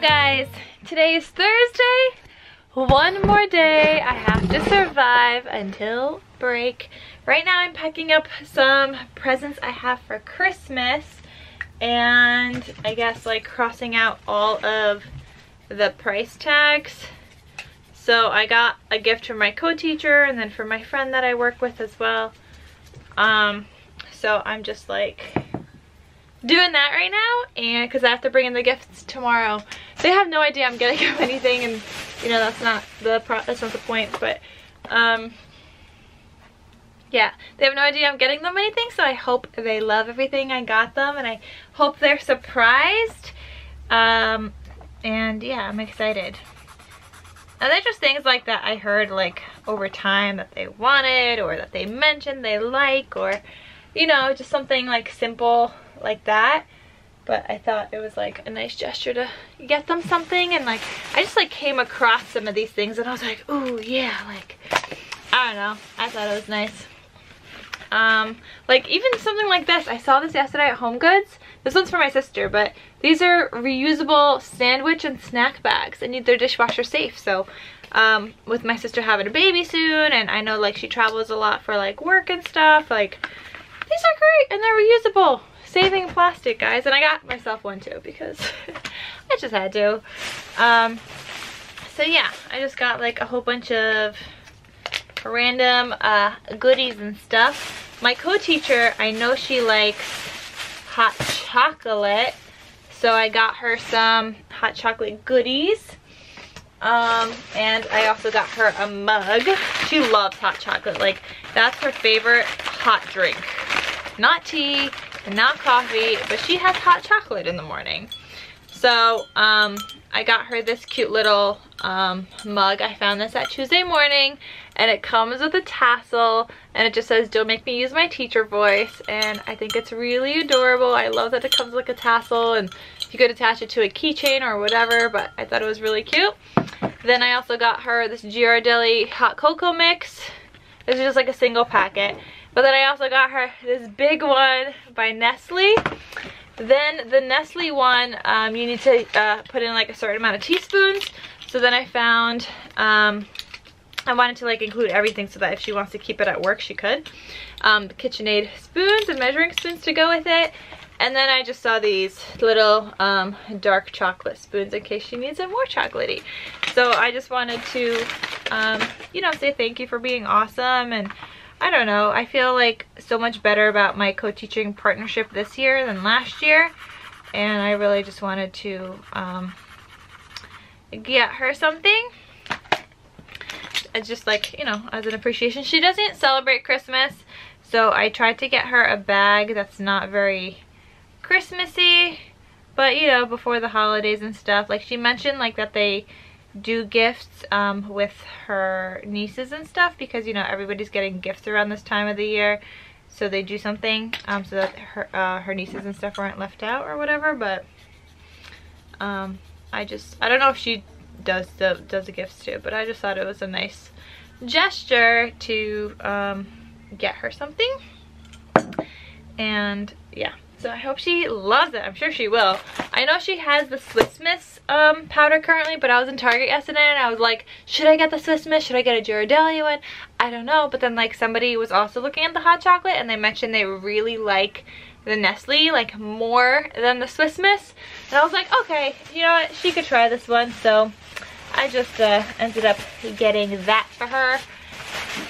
guys, today is Thursday. One more day. I have to survive until break. Right now I'm packing up some presents I have for Christmas and I guess like crossing out all of the price tags. So I got a gift from my co-teacher and then for my friend that I work with as well. Um, so I'm just like doing that right now and because I have to bring in the gifts tomorrow. They have no idea I'm getting them anything and you know that's not the pro that's not the point but um yeah. They have no idea I'm getting them anything so I hope they love everything I got them and I hope they're surprised. Um and yeah I'm excited. And they're just things like that I heard like over time that they wanted or that they mentioned they like or you know just something like simple like that. But I thought it was like a nice gesture to get them something. And like I just like came across some of these things and I was like oh yeah like I don't know. I thought it was nice. Um like even something like this. I saw this yesterday at Home Goods. This one's for my sister but these are reusable sandwich and snack bags. And they're dishwasher safe. So um with my sister having a baby soon and I know like she travels a lot for like work and stuff like these are great and they're reusable saving plastic guys and I got myself one too because I just had to. Um so yeah I just got like a whole bunch of random uh goodies and stuff. My co-teacher I know she likes hot chocolate so I got her some hot chocolate goodies. Um and I also got her a mug. She loves hot chocolate. Like that's her favorite hot drink. Not tea not coffee, but she has hot chocolate in the morning. So um, I got her this cute little um, mug. I found this at Tuesday morning and it comes with a tassel and it just says don't make me use my teacher voice and I think it's really adorable. I love that it comes like a tassel and you could attach it to a keychain or whatever but I thought it was really cute. Then I also got her this Ghirardelli hot cocoa mix. This is just like a single packet but then I also got her this big one by Nestle. Then the Nestle one, um, you need to uh, put in like a certain amount of teaspoons. So then I found, um, I wanted to like include everything so that if she wants to keep it at work, she could. Um, KitchenAid spoons and measuring spoons to go with it. And then I just saw these little um, dark chocolate spoons in case she needs it more chocolatey. So I just wanted to, um, you know, say thank you for being awesome and I don't know. I feel like so much better about my co-teaching partnership this year than last year. And I really just wanted to um, get her something. It's just like, you know, as an appreciation. She doesn't celebrate Christmas. So I tried to get her a bag that's not very Christmassy. But, you know, before the holidays and stuff. Like she mentioned like that they do gifts um, with her nieces and stuff because you know everybody's getting gifts around this time of the year. So they do something um, so that her, uh, her nieces and stuff aren't left out or whatever but um, I just I don't know if she does the does the gifts too but I just thought it was a nice gesture to um, get her something. And yeah so I hope she loves it. I'm sure she will. I know she has the Swiss Miss um, powder currently, but I was in Target yesterday and I was like, should I get the Swiss Miss? Should I get a Ghirardelli one? I don't know. But then like somebody was also looking at the hot chocolate and they mentioned they really like the Nestle like more than the Swiss Miss. And I was like, okay, you know what? She could try this one. So I just uh, ended up getting that for her.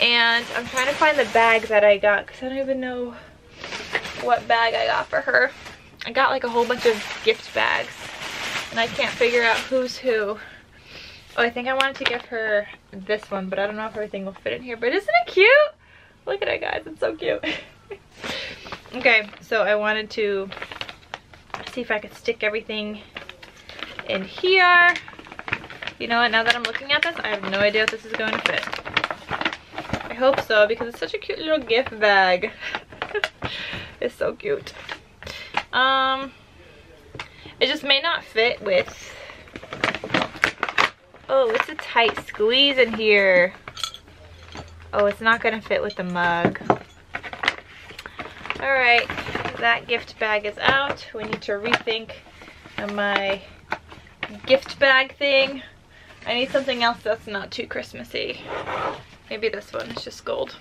And I'm trying to find the bag that I got because I don't even know what bag I got for her. I got like a whole bunch of gift bags and I can't figure out who's who. Oh, I think I wanted to give her this one, but I don't know if everything will fit in here. But isn't it cute? Look at it, guys. It's so cute. okay, so I wanted to see if I could stick everything in here. You know what? Now that I'm looking at this, I have no idea if this is going to fit. I hope so, because it's such a cute little gift bag. It's so cute. Um, it just may not fit with, oh, it's a tight squeeze in here. Oh, it's not gonna fit with the mug. All right, that gift bag is out. We need to rethink my gift bag thing. I need something else that's not too Christmassy. Maybe this one, it's just gold.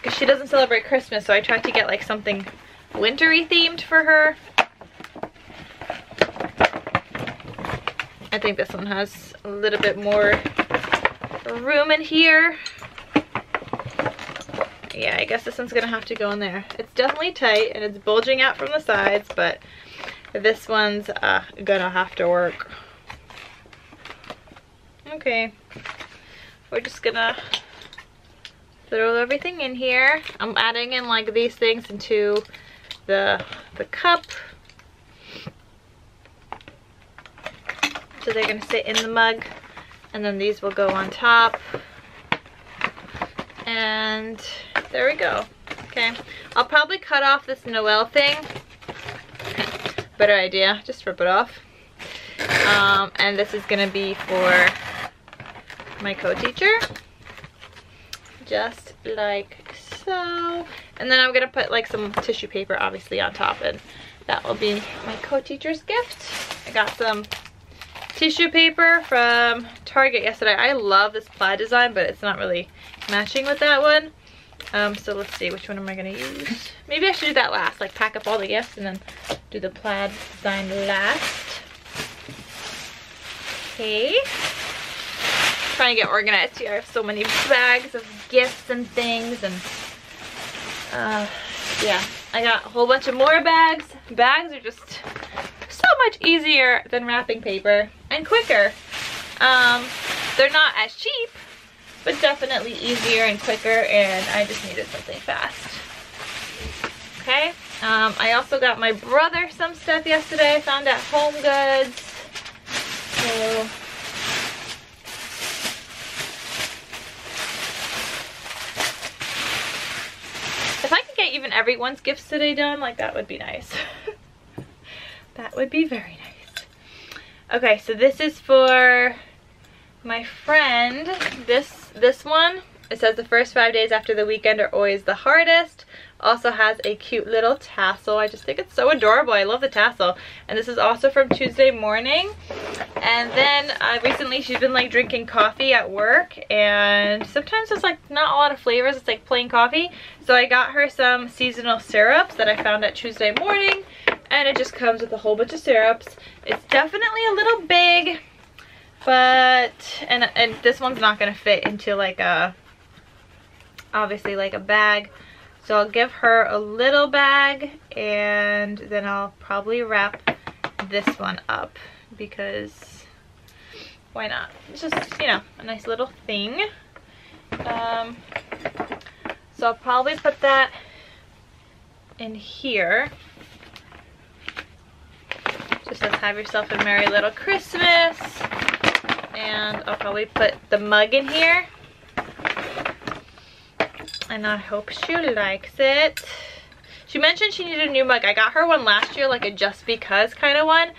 Because she doesn't celebrate Christmas, so I tried to get like something wintry themed for her. I think this one has a little bit more room in here. Yeah, I guess this one's gonna have to go in there. It's definitely tight and it's bulging out from the sides, but this one's uh, gonna have to work. Okay, we're just gonna throw everything in here. I'm adding in like these things into the, the cup. So they're gonna sit in the mug and then these will go on top. And there we go. Okay, I'll probably cut off this Noel thing. Better idea, just rip it off. Um, and this is gonna be for my co-teacher. Just like so. And then I'm gonna put like some tissue paper obviously on top and that will be my co-teacher's gift. I got some tissue paper from Target yesterday. I love this plaid design, but it's not really matching with that one. Um, so let's see, which one am I gonna use? Maybe I should do that last, like pack up all the gifts and then do the plaid design last. Okay. Trying to get organized here. I have so many bags of gifts and things and uh, yeah. I got a whole bunch of more bags. Bags are just so much easier than wrapping paper and quicker. Um, they're not as cheap, but definitely easier and quicker and I just needed something fast. Okay, um, I also got my brother some stuff yesterday I found at Home Goods. So, if I could get even everyone's gifts today done, like that would be nice. that would be very nice. Okay, so this is for my friend. This this one, it says the first five days after the weekend are always the hardest. Also has a cute little tassel. I just think it's so adorable. I love the tassel. And this is also from Tuesday morning. And then uh, recently she's been like drinking coffee at work. And sometimes it's like not a lot of flavors. It's like plain coffee. So I got her some seasonal syrups that I found at Tuesday morning. And it just comes with a whole bunch of syrups. It's definitely a little big but and and this one's not gonna fit into like a obviously like a bag so I'll give her a little bag and then I'll probably wrap this one up because why not? It's just you know a nice little thing. Um so I'll probably put that in here. Just says have yourself a merry little Christmas. And I'll probably put the mug in here and I hope she likes it. She mentioned she needed a new mug. I got her one last year, like a just because kind of one.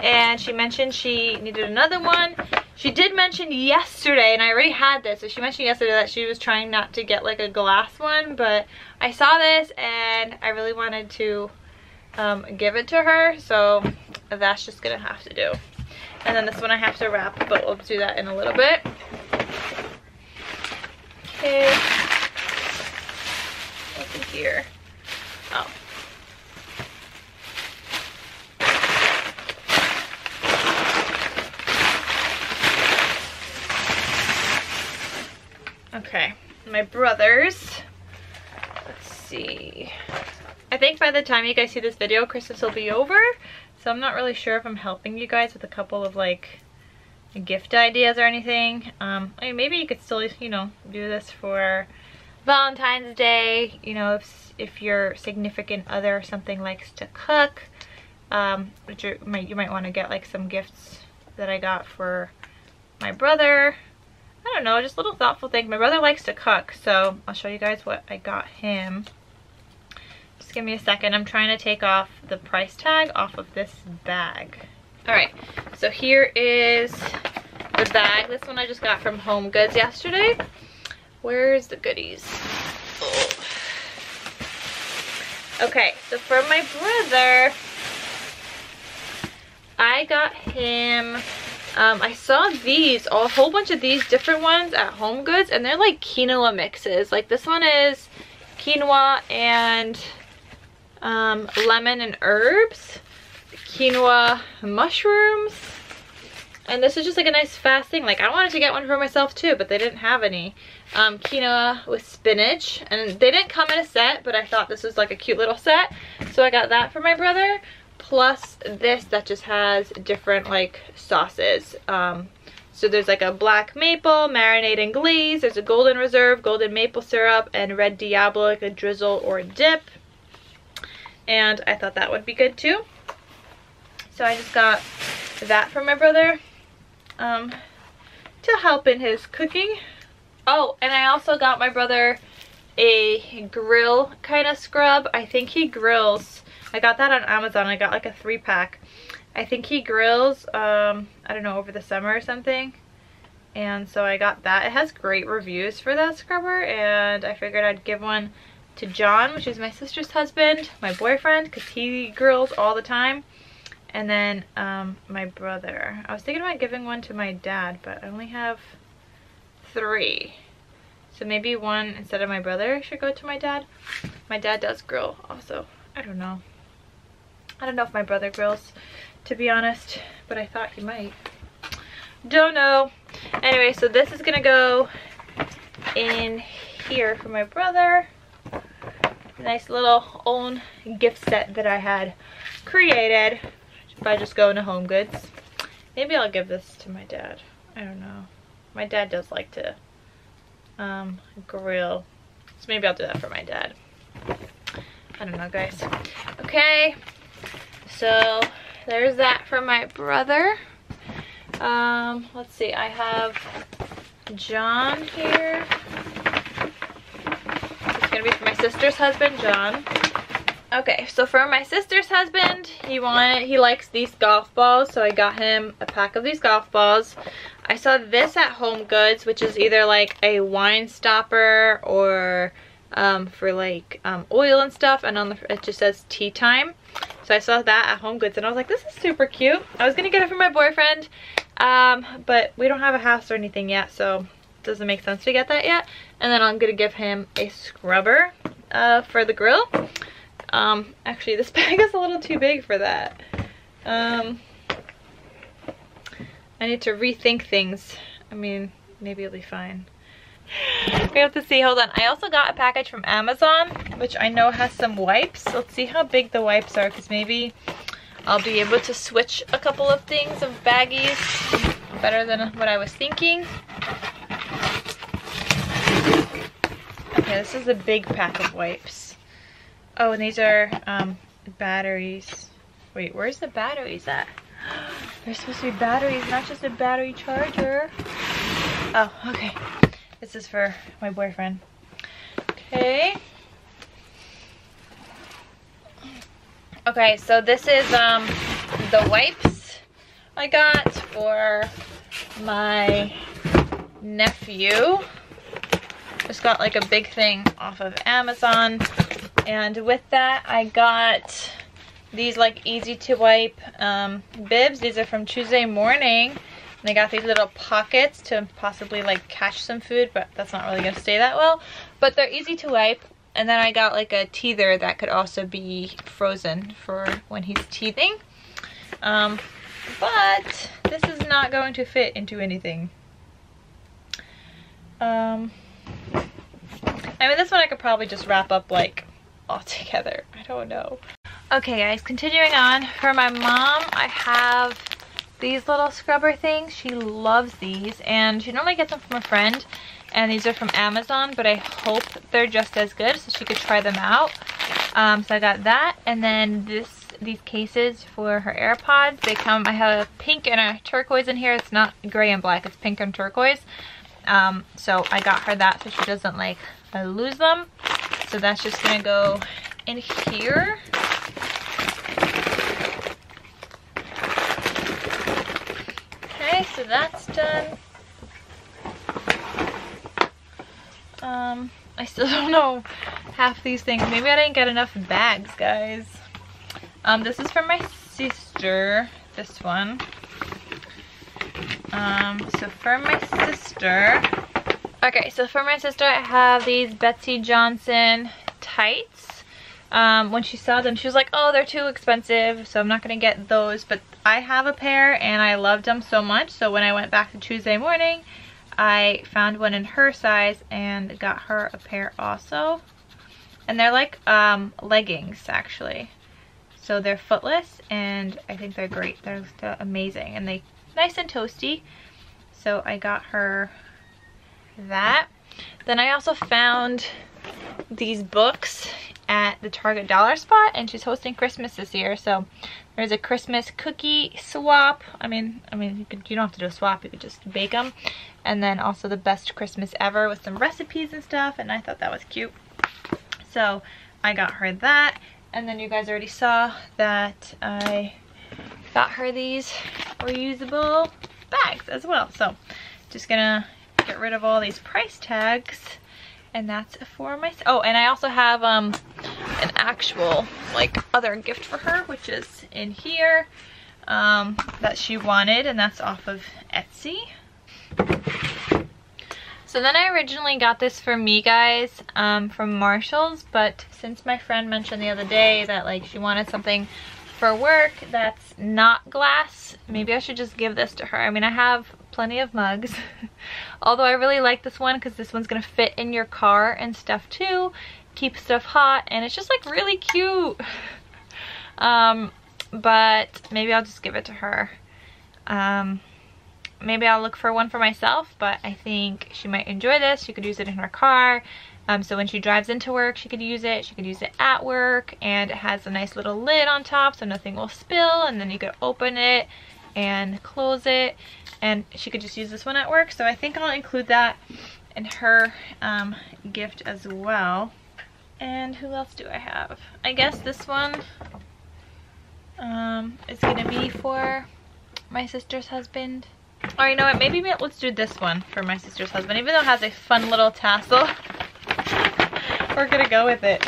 And she mentioned she needed another one. She did mention yesterday, and I already had this, so she mentioned yesterday that she was trying not to get like a glass one, but I saw this and I really wanted to um, give it to her, so that's just gonna have to do. And then this one I have to wrap, but we'll do that in a little bit. Okay. What's in here? Oh. Okay, my brother's. Let's see. I think by the time you guys see this video, Christmas will be over. So I'm not really sure if I'm helping you guys with a couple of like gift ideas or anything. Um, I mean, maybe you could still, you know, do this for Valentine's Day. You know, if, if your significant other or something likes to cook, um, which you might, you might want to get like some gifts that I got for my brother. I don't know, just a little thoughtful things. My brother likes to cook, so I'll show you guys what I got him. Just give me a second. I'm trying to take off the price tag off of this bag. All right, so here is the bag. This one I just got from Home Goods yesterday. Where's the goodies? Oh. Okay, so for my brother, I got him, um, I saw these, a whole bunch of these different ones at Home Goods, and they're like quinoa mixes. Like this one is quinoa and um, lemon and herbs, quinoa mushrooms, and this is just like a nice fast thing. Like I wanted to get one for myself too, but they didn't have any. Um, quinoa with spinach. And they didn't come in a set, but I thought this was like a cute little set. So I got that for my brother. Plus this that just has different like sauces. Um, so there's like a black maple, marinade and glaze. There's a golden reserve, golden maple syrup, and red diablo, like a drizzle or a dip. And I thought that would be good too. So I just got that for my brother um, to help in his cooking. Oh, and I also got my brother a grill kind of scrub. I think he grills. I got that on Amazon. I got like a three pack. I think he grills, um, I don't know, over the summer or something. And so I got that. It has great reviews for that scrubber and I figured I'd give one to John, which is my sister's husband, my boyfriend, because he grills all the time. And then um, my brother. I was thinking about giving one to my dad, but I only have three. So maybe one instead of my brother should go to my dad. My dad does grill also. I don't know. I don't know if my brother grills, to be honest, but I thought he might. Don't know. Anyway, so this is gonna go in here for my brother. Nice little own gift set that I had created by just going to Home Goods. Maybe I'll give this to my dad. I don't know. My dad does like to um, grill. So maybe I'll do that for my dad. I don't know, guys. Okay, so there's that for my brother. Um, let's see, I have John here. It's gonna be for my sister's husband, John. Okay, so for my sister's husband, he wanted he likes these golf balls, so I got him a pack of these golf balls. I saw this at Home Goods, which is either like a wine stopper or um, for like um, oil and stuff, and on the it just says tea time. So I saw that at Home Goods, and I was like, this is super cute. I was gonna get it for my boyfriend, um, but we don't have a house or anything yet, so it doesn't make sense to get that yet. And then I'm gonna give him a scrubber uh, for the grill. Um, actually, this bag is a little too big for that. Um, I need to rethink things. I mean, maybe it'll be fine. We have to see. Hold on. I also got a package from Amazon, which I know has some wipes. Let's see how big the wipes are, because maybe I'll be able to switch a couple of things of baggies better than what I was thinking. Okay, this is a big pack of wipes. Oh, and these are um, batteries. Wait, where's the batteries at? There's supposed to be batteries, not just a battery charger. Oh, okay. This is for my boyfriend. Okay. Okay, so this is um, the wipes I got for my nephew. Just got like a big thing off of Amazon. And with that, I got these like easy to wipe um, bibs. These are from Tuesday morning. And I got these little pockets to possibly like catch some food, but that's not really gonna stay that well. But they're easy to wipe. And then I got like a teether that could also be frozen for when he's teething. Um, but this is not going to fit into anything. Um, I mean, this one I could probably just wrap up like all together. I don't know. Okay guys, continuing on. For my mom, I have these little scrubber things. She loves these and she normally gets them from a friend and these are from Amazon but I hope they're just as good so she could try them out. Um, so I got that and then this these cases for her AirPods. They come, I have a pink and a turquoise in here. It's not gray and black, it's pink and turquoise. Um, so I got her that so she doesn't like lose them. So that's just gonna go in here. So that's done. Um, I still don't know half these things. Maybe I didn't get enough bags, guys. Um, this is from my sister. this one. Um, so for my sister, okay, so for my sister, I have these Betsey Johnson tights. Um, when she saw them, she was like, oh, they're too expensive, so I'm not going to get those. But I have a pair, and I loved them so much. So when I went back to Tuesday morning, I found one in her size and got her a pair also. And they're like um, leggings, actually. So they're footless, and I think they're great. They're, they're amazing, and they nice and toasty. So I got her that. Then I also found these books at the Target Dollar Spot and she's hosting Christmas this year. So there's a Christmas cookie swap. I mean, I mean, you, could, you don't have to do a swap. You could just bake them. And then also the best Christmas ever with some recipes and stuff. And I thought that was cute. So I got her that. And then you guys already saw that I got her these reusable bags as well. So just gonna get rid of all these price tags and that's for my oh and i also have um an actual like other gift for her which is in here um that she wanted and that's off of etsy so then i originally got this for me guys um from marshalls but since my friend mentioned the other day that like she wanted something for work that's not glass, maybe I should just give this to her. I mean, I have plenty of mugs. Although I really like this one because this one's to fit in your car and stuff too. Keep stuff hot and it's just like really cute. um, but maybe I'll just give it to her. Um, maybe I'll look for one for myself, but I think she might enjoy this. She could use it in her car. Um, so when she drives into work, she could use it. She could use it at work. And it has a nice little lid on top so nothing will spill. And then you could open it and close it. And she could just use this one at work. So I think I'll include that in her um, gift as well. And who else do I have? I guess this one um, is going to be for my sister's husband. Oh, you know what? Maybe let's do this one for my sister's husband. Even though it has a fun little tassel. We're gonna go with it.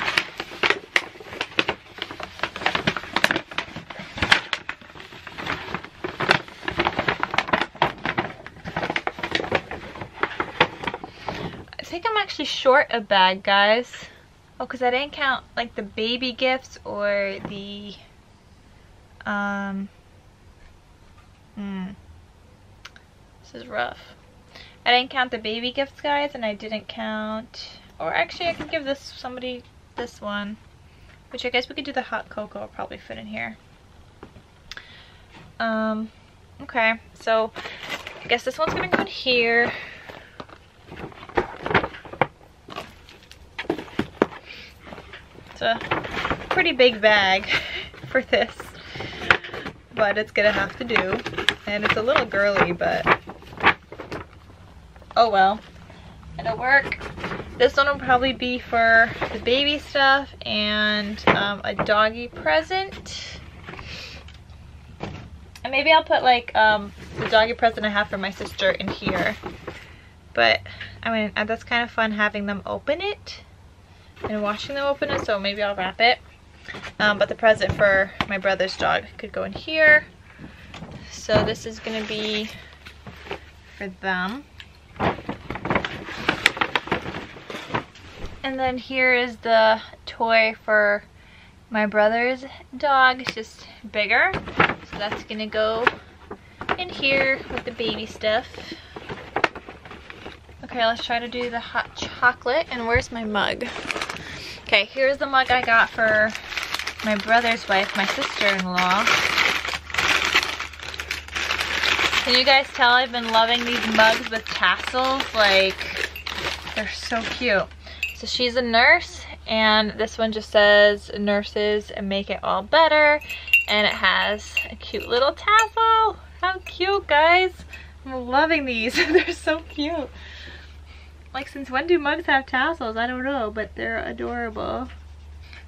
I think I'm actually short a bag, guys. Oh, because I didn't count like the baby gifts or the um hmm this is rough. I didn't count the baby gifts, guys, and I didn't count or actually, I could give this somebody this one. Which I guess we could do the hot cocoa. probably fit in here. Um, okay, so I guess this one's gonna go in here. It's a pretty big bag for this, but it's gonna have to do. And it's a little girly, but oh well, it'll work. This one will probably be for the baby stuff and um, a doggy present. And maybe I'll put like um, the doggy present I have for my sister in here. But I mean, that's kind of fun having them open it and watching them open it. So maybe I'll wrap it. Um, but the present for my brother's dog could go in here. So this is to be for them. And then here is the toy for my brother's dog. It's just bigger. So that's gonna go in here with the baby stuff. Okay, let's try to do the hot chocolate. And where's my mug? Okay, here's the mug I got for my brother's wife, my sister-in-law. Can you guys tell I've been loving these mugs with tassels? Like, they're so cute. So she's a nurse and this one just says nurses make it all better and it has a cute little tassel. How cute guys. I'm loving these. they're so cute. Like since when do mugs have tassels? I don't know, but they're adorable.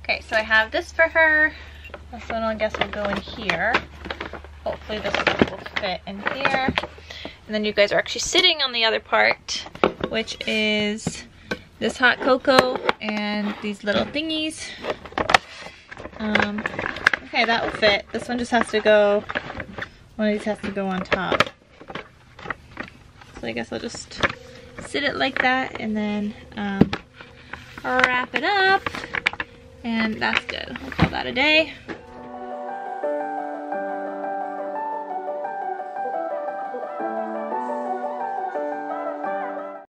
Okay, so I have this for her. This one I guess will go in here. Hopefully this will fit in here. And then you guys are actually sitting on the other part, which is this hot cocoa and these little thingies. Um, okay, that will fit. This one just has to go one of these has to go on top. So I guess I'll just sit it like that and then um, wrap it up and that's good. I'll call that a day.